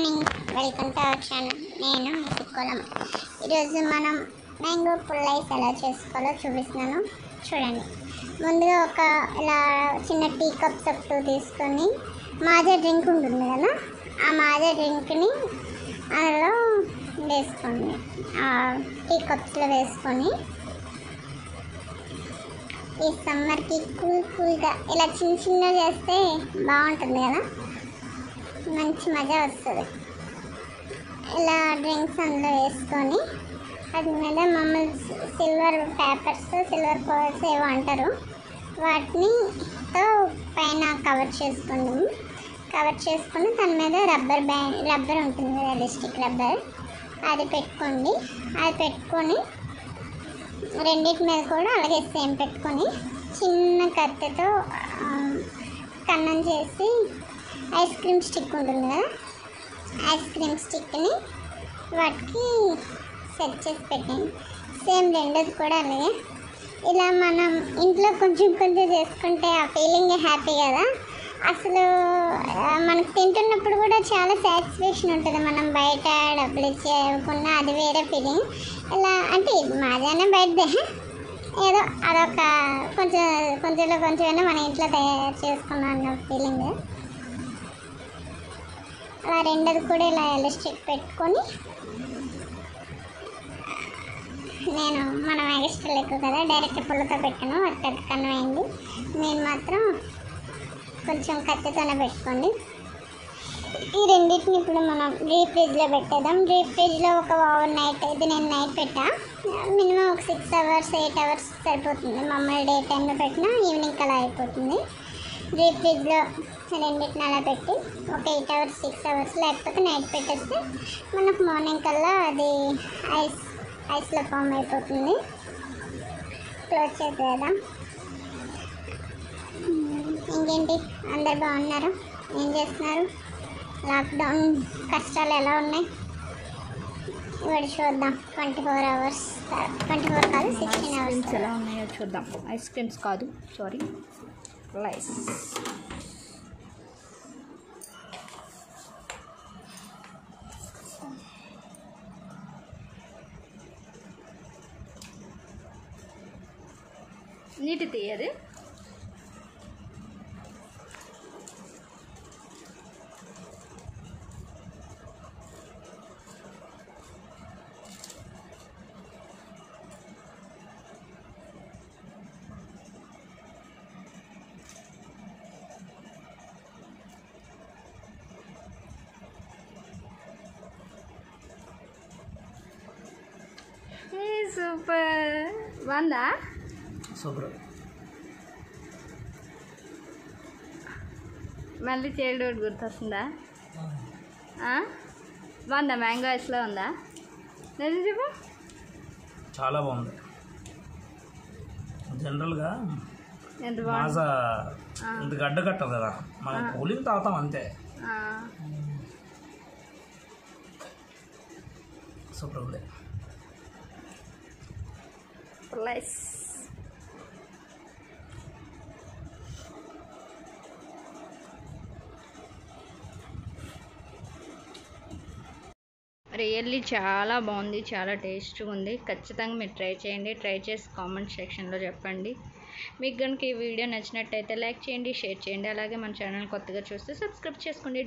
నేను నేను కులం ఈరోజు మనం మ్యాంగో పుల్లైస్ ఎలా చేసుకోవాలో చూపిస్తున్నాను. చూడండి. ముందుగా ఒక ఇలా చిన్న టీ కప్స్ ఒక టూ తీసుకొని మాజా డ్రింక్ ఉంటుంది కదా? ఆ మాజా డ్రింక్ని అందులో వేసుకోండి. ఆ టీ కప్స్లో వేసుకొని ఈ సమ్మర్కి కూల్ కూల్గా ఇలా చిన్న చిన్న చేస్తే బాగుంటుంది కదా? మంచి మజా వస్తుంది. ఇలా డ్రింక్స్ అందులో వేసుకొని అది మీద మమ్మల్ని సిల్వర్ పేపర్స్ సిల్వర్ పర్స్ ఏవో అంటారు. వాటిని తో పైన కవర్ చేసుకుందాము కవర్ చేసుకుని దాని మీద రబ్బర్ బ్యాండ్ రబ్బర్ ఉంటుంది కదా లిస్టిక్ రబ్బర్. అది పెట్టుకోండి. అది పెట్టుకొని రెండింటి మీద కూడా అలాగే సేమ్ పెట్టుకొని చిన్న కత్తెతో కన్నం చేసి ఐస్ క్రీమ్ స్టిక్ ఉంటుంది? కదా ఐస్ క్రీమ్ స్టిక్ని వాటికి సెట్ చేసి పెట్టండి. సేమ్ రెండోది కూడా అలాగే. ఇలా మనం ఇంట్లో కొంచెం కొంచెం చేసుకుంటే ఆ ఫీలింగ్ హ్యాపీ కదా. అసలు మనకు తింటున్నప్పుడు కూడా చాలా సాటిస్ఫాక్షన్ ఉంటుంది. మనం బయట డబ్బులు ఇచ్చేకున్న అది వేరే ఫీలింగ్. ఇలా అంటే ఇది మాదైనా బయటదే. ఏదో అదొక కొంచెం కొంచెంలో కొంచెమైనా మన ఇంట్లో తయారు చేసుకున్నాం అన్న ఫీలింగ్. ఆ రెండోది కూడా ఇలా ఎలస్టిక్ పెట్టుకొని నేను మనం ఎగస్ట్రా ఎక్కువ కదా డైరెక్ట్ పుల్లతో పెట్టాను అది పెద్ద కన్నం అయింది నేను మాత్రం కొంచెం కత్తితోనే పెట్టుకోండి. ఈ రెండింటిని ఇప్పుడు మనం డీప్ ఫ్రిడ్జ్లో పెట్టేద్దాం. డీప్ ఫ్రిడ్జ్లో ఒక ఓవర్ నైట్ ఇది నేను నైట్ పెట్టా. మినిమం ఒక సిక్స్ అవర్స్ ఎయిట్ అవర్స్ సరిపోతుంది. మామూలు డే టైంలో పెట్టినా ఈవినింగ్ అలా అయిపోతుంది. డీప్ ఫ్రిడ్జ్లో రెండింటిని అలా పెట్టి ఒక ఎయిట్ అవర్స్ సిక్స్ అవర్స్ లేకపోతే నైట్ పెట్టేస్తే మనకు మార్నింగ్ కల్లా అది ఐస్ ఐస్లో ఫామ్ అయిపోతుంది. క్లోజ్ చేసేద్దాం. ఇంకేంటి? అందరు బాగున్నారు? ఏం చేస్తున్నారు? లాక్డౌన్ కష్టాలు ఎలా ఉన్నాయి? ఇవాడు చూద్దాం. Twenty four hours twenty four కాదు సిక్స్టీన్ అవర్స్. ఎలా ఉన్నాయో చూద్దాం. ఐస్ క్రీమ్స్ కాదు sorry. place. Need the other. Super. బాగుందా? సూపర్. మళ్ళీ చైల్డ్హుడ్ గుర్తొస్తుందా? ఆ? బాగుందా? మ్యాంగో ఐస్లో ఉందా? నిజం చెప్పు. చాలా బాగుంది. జనరల్గా ఎంత మాజా ఇంత గడ్డ కట్టదు కదా? మనం కూలింగ్ తాగుతాం అంతే. సూపర్ ఉంది. లైస్ రియల్లీ చాలా బాగుంది చాలా టేస్ట్గా ఉంది. ఖచ్చితంగా మీరు ట్రై చేయండి. ట్రై చేసి కామెంట్ సెక్షన్లో చెప్పండి. మీకు కనుక ఈ వీడియో నచ్చినట్టయితే లైక్ చేయండి షేర్ చేయండి. అలాగే మన ఛానల్ కొత్తగా చూస్తే సబ్స్క్రైబ్ చేసుకోండి.